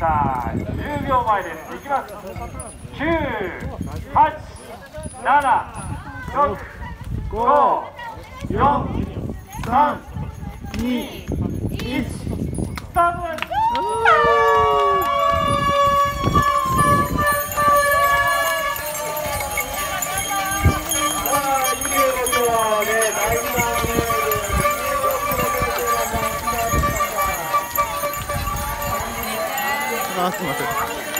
さあ10秒前です。いきます。987654321あす。いません